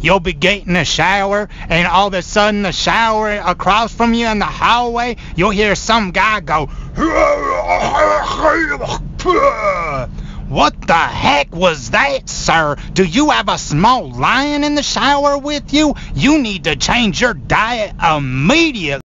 you'll be getting a shower, and all of a sudden the shower across from you in the hallway, you'll hear some guy go, What the heck was that, sir? Do you have a small lion in the shower with you? You need to change your diet immediately.